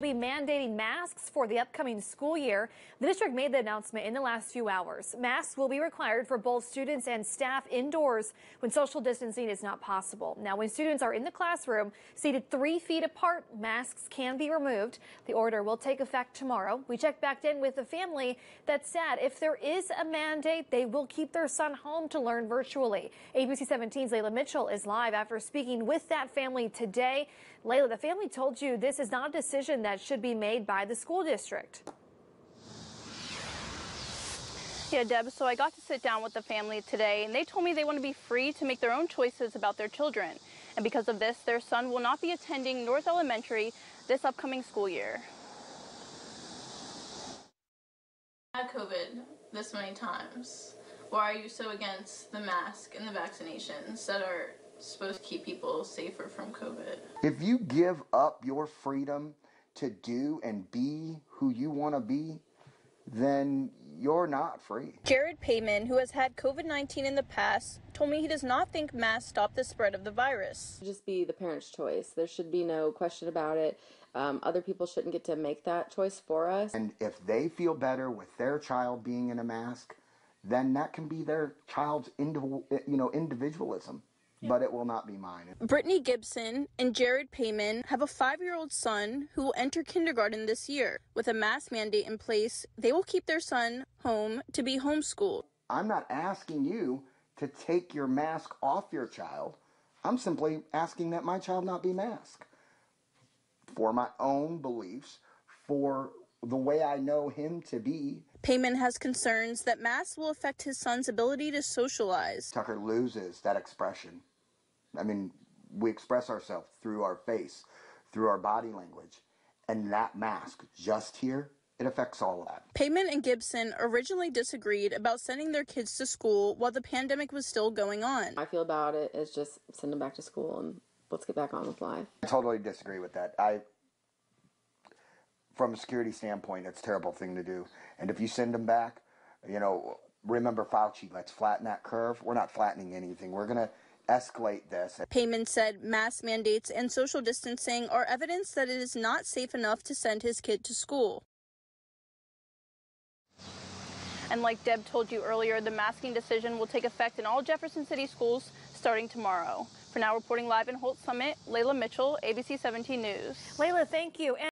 be mandating masks for the upcoming school year. The district made the announcement in the last few hours. Masks will be required for both students and staff indoors when social distancing is not possible. Now, when students are in the classroom seated three feet apart, masks can be removed. The order will take effect tomorrow. We checked back in with the family that said if there is a mandate, they will keep their son home to learn virtually. ABC 17's Layla Mitchell is live after speaking with that family today. Layla, the family told you this is not a decision that should be made by the school district. Yeah, Deb, so I got to sit down with the family today, and they told me they want to be free to make their own choices about their children. And because of this, their son will not be attending North Elementary this upcoming school year. Had COVID this many times. Why are you so against the mask and the vaccinations that are supposed to keep people safer from COVID? If you give up your freedom to do and be who you want to be, then you're not free. Jared Payman, who has had COVID 19 in the past, told me he does not think masks stop the spread of the virus. Just be the parent's choice. There should be no question about it. Um, other people shouldn't get to make that choice for us. And if they feel better with their child being in a mask, then that can be their child's indiv- you know individualism but it will not be mine. Brittany Gibson and Jared Payman have a five year old son who will enter kindergarten this year. With a mask mandate in place, they will keep their son home to be homeschooled. I'm not asking you to take your mask off your child. I'm simply asking that my child not be masked for my own beliefs, for the way I know him to be. Payman has concerns that masks will affect his son's ability to socialize. Tucker loses that expression. I mean, we express ourselves through our face, through our body language. And that mask just here, it affects all of that. Payman and Gibson originally disagreed about sending their kids to school while the pandemic was still going on. I feel about it is just send them back to school and let's get back on with life. I totally disagree with that. I from a security standpoint, it's a terrible thing to do. And if you send them back, you know, remember Fauci, let's flatten that curve. We're not flattening anything. We're going to escalate this. Payman said mask mandates and social distancing are evidence that it is not safe enough to send his kid to school. And like Deb told you earlier, the masking decision will take effect in all Jefferson City schools starting tomorrow. For now, reporting live in Holts Summit, Layla Mitchell, ABC 17 News. Layla, thank you.